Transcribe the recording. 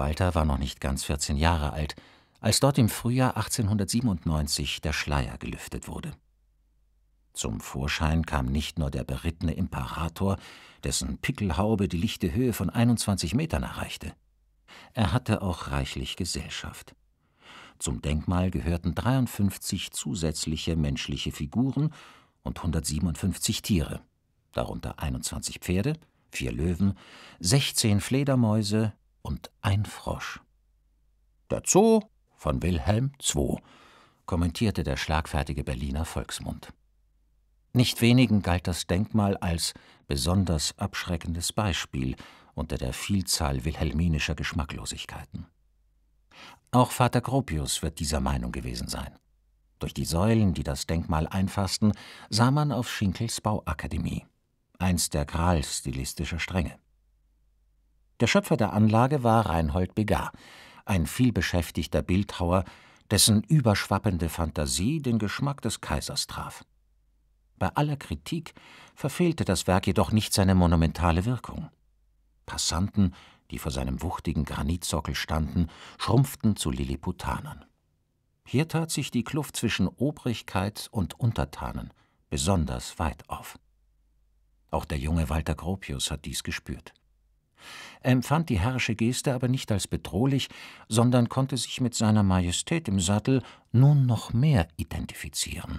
Walter war noch nicht ganz 14 Jahre alt, als dort im Frühjahr 1897 der Schleier gelüftet wurde. Zum Vorschein kam nicht nur der berittene Imperator, dessen Pickelhaube die lichte Höhe von 21 Metern erreichte. Er hatte auch reichlich Gesellschaft. Zum Denkmal gehörten 53 zusätzliche menschliche Figuren und 157 Tiere, darunter 21 Pferde, vier Löwen, 16 Fledermäuse ein Frosch. Der Zoo von Wilhelm II, kommentierte der schlagfertige Berliner Volksmund. Nicht wenigen galt das Denkmal als besonders abschreckendes Beispiel unter der Vielzahl wilhelminischer Geschmacklosigkeiten. Auch Vater Gropius wird dieser Meinung gewesen sein. Durch die Säulen, die das Denkmal einfassten, sah man auf Schinkels Bauakademie, eins der Gral-stilistischer Stränge. Der Schöpfer der Anlage war Reinhold Begar, ein vielbeschäftigter Bildhauer, dessen überschwappende Fantasie den Geschmack des Kaisers traf. Bei aller Kritik verfehlte das Werk jedoch nicht seine monumentale Wirkung. Passanten, die vor seinem wuchtigen Granitsockel standen, schrumpften zu Lilliputanern. Hier tat sich die Kluft zwischen Obrigkeit und Untertanen besonders weit auf. Auch der junge Walter Gropius hat dies gespürt. Er empfand die herrische Geste aber nicht als bedrohlich, sondern konnte sich mit seiner Majestät im Sattel nun noch mehr identifizieren.